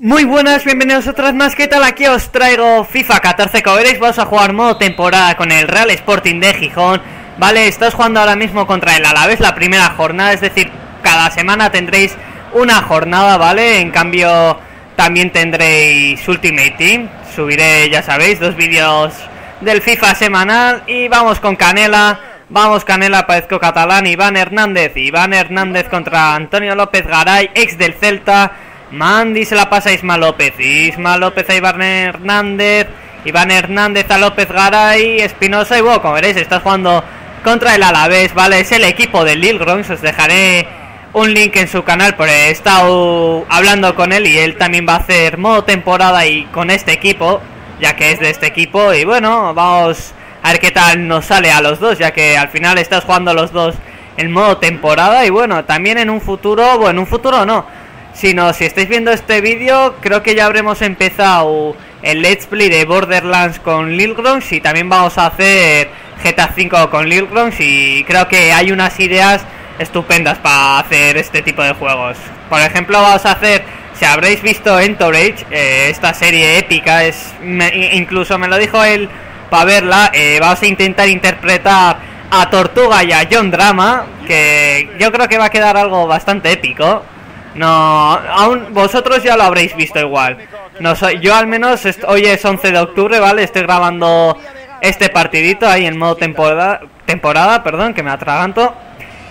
Muy buenas, bienvenidos otra vez más, ¿qué tal? Aquí os traigo FIFA 14, como veréis vamos a jugar modo temporada con el Real Sporting de Gijón Vale, estás jugando ahora mismo contra el Alavés la primera jornada, es decir, cada semana tendréis una jornada, ¿vale? En cambio, también tendréis Ultimate Team, subiré, ya sabéis, dos vídeos del FIFA semanal Y vamos con Canela, vamos Canela, parezco catalán, Iván Hernández. Iván Hernández contra Antonio López Garay, ex del Celta Mandy se la pasa a Isma López. Isma López a Iván Hernández. Iván Hernández a López Garay. Espinosa y bueno, como veréis, está jugando contra el Alavés, ¿vale? Es el equipo del Lil Gronks. Os dejaré un link en su canal porque he estado hablando con él y él también va a hacer modo temporada y con este equipo, ya que es de este equipo. Y bueno, vamos a ver qué tal nos sale a los dos, ya que al final estás jugando los dos en modo temporada. Y bueno, también en un futuro, bueno, en un futuro no sino si estáis viendo este vídeo, creo que ya habremos empezado el Let's Play de Borderlands con Lil Grons y también vamos a hacer GTA 5 con Lil Grons y creo que hay unas ideas estupendas para hacer este tipo de juegos. Por ejemplo, vamos a hacer, si habréis visto Entourage, eh, esta serie épica, es incluso me lo dijo él para verla, eh, vamos a intentar interpretar a Tortuga y a John Drama, que yo creo que va a quedar algo bastante épico. No, aún vosotros ya lo habréis visto igual. No soy, yo al menos hoy es 11 de octubre, ¿vale? Estoy grabando este partidito ahí en modo temporada, temporada, perdón, que me atraganto.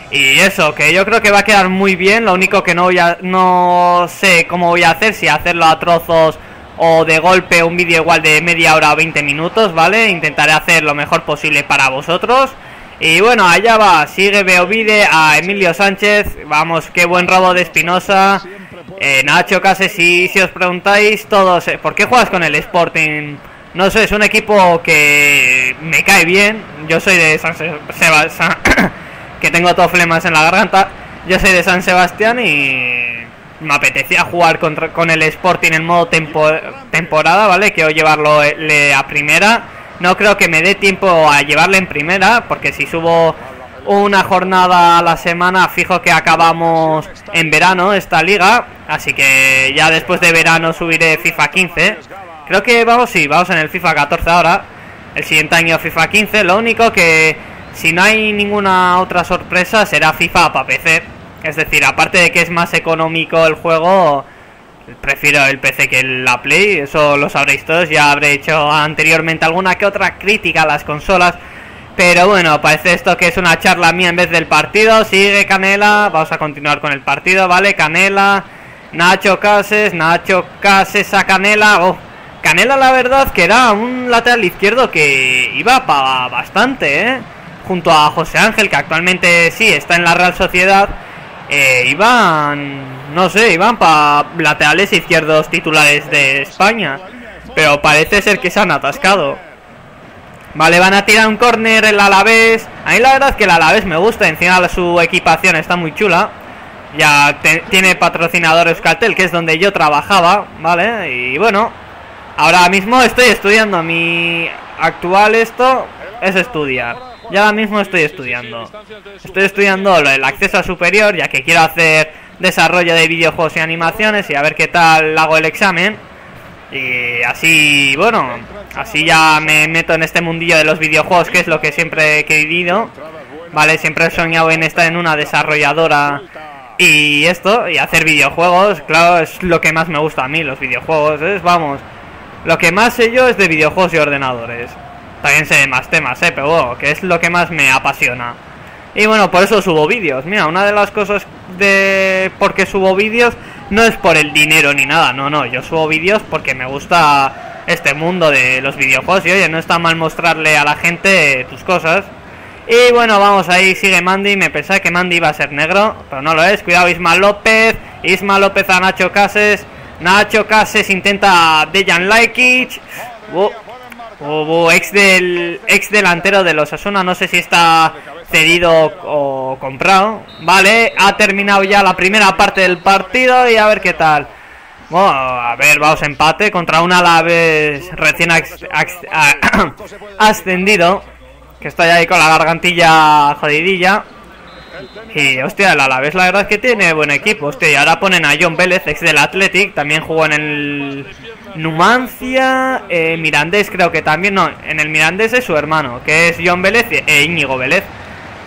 Y eso, que yo creo que va a quedar muy bien. Lo único que no voy a, no sé cómo voy a hacer, si hacerlo a trozos o de golpe un vídeo igual de media hora o 20 minutos, ¿vale? Intentaré hacer lo mejor posible para vosotros. Y bueno, allá va, sigue Beovide a Emilio Sánchez. Vamos, qué buen robo de Espinosa. Eh, Nacho casi si, os preguntáis todos, eh, ¿por qué juegas con el Sporting? No sé, es un equipo que me cae bien. Yo soy de San Sebastián, que tengo todo flemas en la garganta. Yo soy de San Sebastián y me apetecía jugar contra, con el Sporting en modo temporada, ¿vale? Quiero llevarlo eh, a primera no creo que me dé tiempo a llevarle en primera, porque si subo una jornada a la semana, fijo que acabamos en verano esta liga. Así que ya después de verano subiré FIFA 15. Creo que vamos, sí, vamos en el FIFA 14 ahora. El siguiente año FIFA 15. Lo único que si no hay ninguna otra sorpresa será FIFA para PC. Es decir, aparte de que es más económico el juego, Prefiero el PC que la Play, eso lo sabréis todos. Ya habré hecho anteriormente alguna que otra crítica a las consolas. Pero bueno, parece esto que es una charla mía en vez del partido. Sigue Canela, vamos a continuar con el partido, ¿vale? Canela, Nacho Cases, Nacho Cases a Canela. Oh, Canela la verdad que era un lateral izquierdo que iba para bastante, ¿eh? Junto a José Ángel, que actualmente sí está en la Real Sociedad eh, iban, no sé, iban para laterales izquierdos titulares de España. Pero parece ser que se han atascado. Vale, van a tirar un córner el Alavés. A mí la verdad es que el Alavés me gusta. Encima su equipación está muy chula. Ya tiene patrocinador Euskaltel, que es donde yo trabajaba, ¿vale? Y bueno, ahora mismo estoy estudiando. Mi actual esto es estudiar. Ya ahora mismo estoy estudiando. Estoy estudiando el acceso a superior, ya que quiero hacer desarrollo de videojuegos y animaciones y a ver qué tal hago el examen. Y así, bueno, así ya me meto en este mundillo de los videojuegos, que es lo que siempre he querido. Vale, siempre he soñado en estar en una desarrolladora y esto, y hacer videojuegos, claro, es lo que más me gusta a mí, los videojuegos, es, vamos, lo que más sé yo es de videojuegos y ordenadores. También sé más temas, ¿eh? Pero bueno, que es lo que más me apasiona. Y bueno, por eso subo vídeos. Mira, una de las cosas de por qué subo vídeos no es por el dinero ni nada, no, no. Yo subo vídeos porque me gusta este mundo de los videojuegos y oye, no está mal mostrarle a la gente tus cosas. Y bueno, vamos ahí, sigue Mandy. Me pensaba que Mandy iba a ser negro, pero no lo es. Cuidado, Isma López. Isma López a Nacho Cases. Nacho Cases intenta Dejan Laikich. Uh, Hubo ex del ex delantero de los Asuna, no sé si está cedido o comprado. Vale, ha terminado ya la primera parte del partido y a ver qué tal. Bueno, a ver, vamos a empate contra un Alaves recién ascendido. Que estoy ahí con la gargantilla jodidilla. Y hostia, el Alavés la verdad es que tiene buen equipo. Hostia, y ahora ponen a John Vélez, ex del Athletic, también jugó en el Numancia, eh, Mirandés creo que también, no, en el Mirandés es su hermano, que es John Vélez e Íñigo Vélez.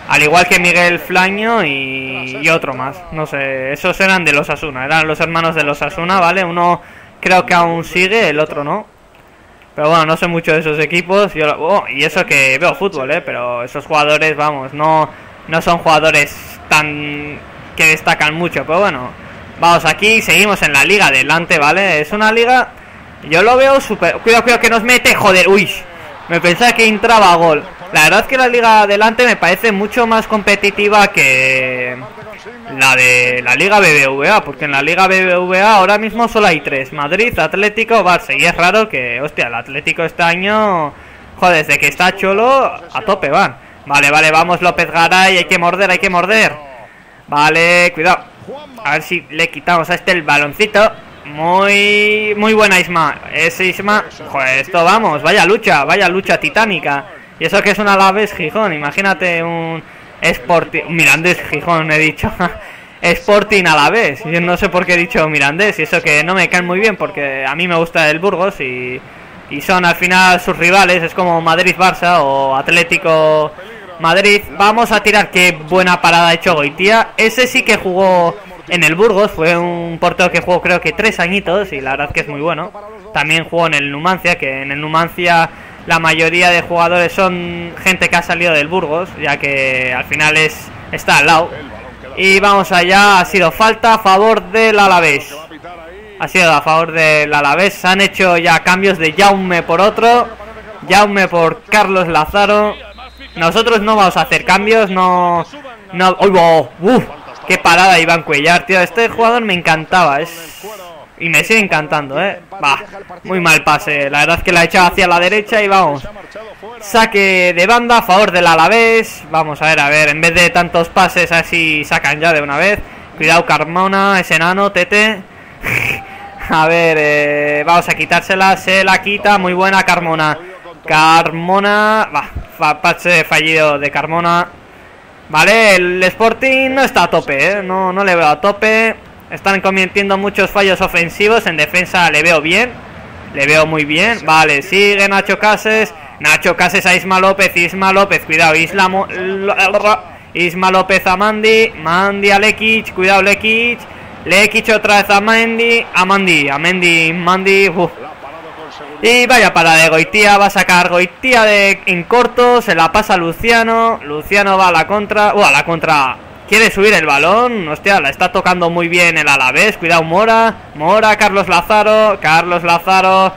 Al igual que Miguel Flaño y, otro más. No sé, esos eran de los Asuna, eran los hermanos de los Asuna, ¿vale? Uno creo que aún sigue, el otro no. Pero bueno, no sé mucho de esos equipos. Yo, oh, y eso que veo fútbol, ¿eh? Pero esos jugadores, vamos, no, no son jugadores tan que destacan mucho. Pero bueno, vamos aquí, seguimos en la liga adelante, ¿vale? Es una liga, yo lo veo súper... Cuidado, cuidado que nos mete, joder, uy. Me pensaba que entraba gol. La verdad es que la liga adelante me parece mucho más competitiva que la de la Liga BBVA, porque en la Liga BBVA ahora mismo solo hay tres, Madrid, Atlético, Barça, y es raro que, hostia, el Atlético este año, joder, desde que está Cholo, a tope van. Vale, vale, vamos López Garay, hay que morder, hay que morder. Vale, cuidado. A ver si le quitamos a este el baloncito. Muy, muy buena Isma. Ese Isma, joder, esto vamos, vaya lucha, vaya lucha titánica. Y eso que es un Alaves Gijón, imagínate un Sporting, Mirandés Gijón he dicho. Sporting a la vez. Yo no sé por qué he dicho Mirandés y eso que no me caen muy bien porque a mí me gusta el Burgos y, y son al final sus rivales. Es como Madrid-Barça o Atlético Madrid. Vamos a tirar qué buena parada ha hecho Goitía. Ese sí que jugó en el Burgos. Fue un portero que jugó creo que tres añitos y la verdad que es muy bueno. También jugó en el Numancia, que en el Numancia la mayoría de jugadores son gente que ha salido del Burgos, ya que al final es está al lado. Y vamos allá, ha sido falta a favor del Alavés. Ha sido a favor del Alavés. Se han hecho ya cambios de Jaume por otro. Jaume por Carlos Lázaro. Nosotros no vamos a hacer cambios, no... no ¡Uy, ¡Uf! ¡Qué parada Iván Cuellar, tío! Este jugador me encantaba, es y me sigue encantando, ¿eh? Va, muy mal pase. La verdad es que la ha echado hacia la derecha y vamos. Saque de banda a favor del Alavés. Vamos a ver, a ver. En vez de tantos pases así sacan ya de una vez. Cuidado Carmona, ese enano, Tete. a ver, eh, vamos a quitársela. Se la quita. Muy buena Carmona. Carmona. Va, pase fallido de Carmona. Vale, el Sporting no está a tope, ¿eh? No, no le veo a tope. Están cometiendo muchos fallos ofensivos. En defensa le veo bien. Le veo muy bien. Vale, sigue Nacho Cases. Nacho Cases a Isma López. Isma López, cuidado. Isla Isma López a Mandy. Mandy a Lekic. Cuidado, Lekic. Lekic otra vez a Mandy. A Mandy. A Mandy. Mandy. Y vaya para de Goitía. Va a sacar Goitía de, en corto. Se la pasa Luciano. Luciano va a la contra. Uh, a la contra Quiere subir el balón. Hostia, la está tocando muy bien el Alavés. Cuidado, Mora. Mora, Carlos Lázaro. Carlos Lázaro.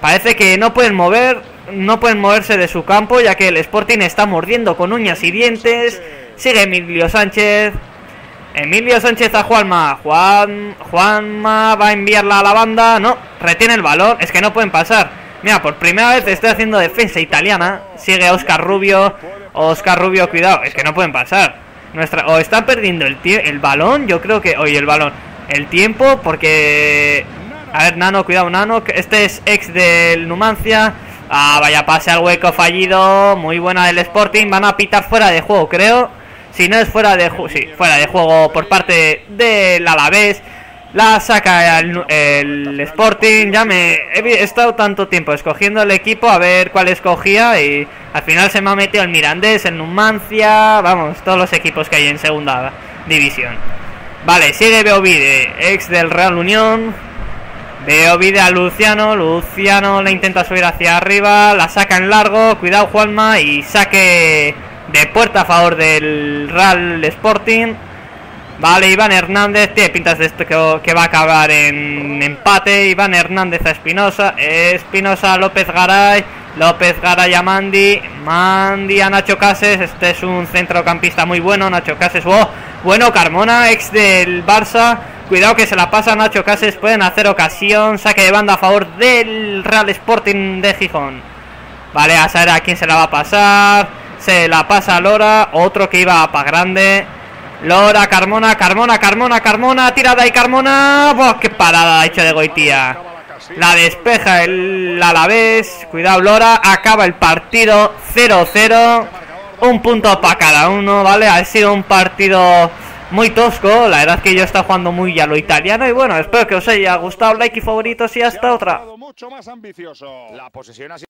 Parece que no pueden mover. No pueden moverse de su campo. Ya que el Sporting está mordiendo con uñas y dientes. Sigue Emilio Sánchez. Emilio Sánchez a Juanma. Juan, Juanma va a enviarla a la banda. No, retiene el balón. Es que no pueden pasar. Mira, por primera vez estoy haciendo defensa italiana. Sigue Oscar Rubio. Oscar Rubio, cuidado. Es que no pueden pasar. Nuestra, o están perdiendo el, el balón, yo creo que... Oye, el balón. El tiempo, porque... A ver, Nano, cuidado, Nano. Este es ex del Numancia. Ah, vaya pase al hueco fallido. Muy buena del Sporting. Van a pitar fuera de juego, creo. Si no es fuera de sí, fuera de juego por parte del Alavés. La saca el, Sporting. Ya me he estado tanto tiempo escogiendo el equipo a ver cuál escogía. Y al final se me ha metido el Mirandés, el Numancia. Vamos, todos los equipos que hay en segunda división. Vale, sigue Beovide, ex del Real Unión. Beovide a Luciano. Luciano le intenta subir hacia arriba. La saca en largo. Cuidado, Juanma. Y saque de puerta a favor del Real Sporting. Vale, Iván Hernández tiene pintas de esto que, va a acabar en empate. Iván Hernández a Espinosa. Espinosa López Garay. López Garay a Mandi. Mandi a Nacho Cases. Este es un centrocampista muy bueno. Nacho Cases. Oh, bueno, Carmona, ex del Barça. Cuidado que se la pasa Nacho Cases. Pueden hacer ocasión. Saque de banda a favor del Real Sporting de Gijón. Vale, a saber a quién se la va a pasar. Se la pasa a Lora. Otro que iba a pa grande. Lora, Carmona, Carmona, Carmona, Carmona, tirada y Carmona. ¡Buah, qué parada ha hecho de Goitía! La despeja el Alavés. Cuidado, Lora. Acaba el partido 0-0. un punto para cada uno, ¿vale? Ha sido un partido muy tosco, la verdad es que yo está jugando muy a lo italiano y bueno, espero que os haya gustado, like y favoritos y hasta otra. Mucho más ambicioso. La posesión ha sido